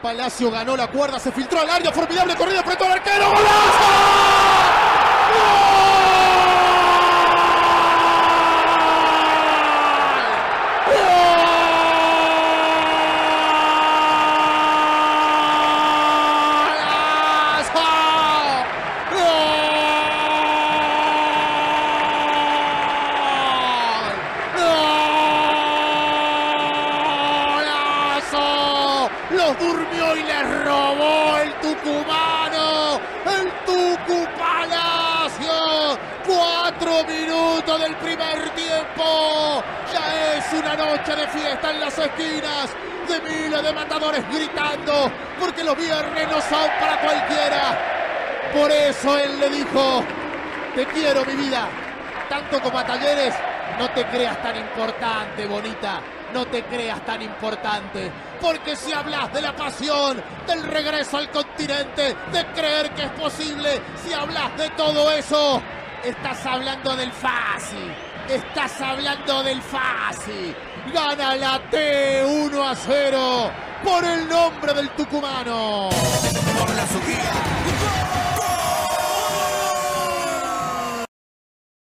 Palacio ganó la cuerda, se filtró al área, formidable corrida frente al arquero. ¡Golazo! Los durmió y les robó el tucumano. El Tucu Palacio. Cuatro minutos del primer tiempo. Ya es una noche de fiesta en las esquinas. De miles de matadores gritando. Porque los viernes no son para cualquiera. Por eso él le dijo, te quiero mi vida. Tanto como a Talleres, no te creas tan importante, bonita. No te creas tan importante. Porque si hablas de la pasión, del regreso al continente, de creer que es posible, si hablas de todo eso, estás hablando del fácil. Estás hablando del fácil. Gana la T 1 a 0 por el nombre del tucumano.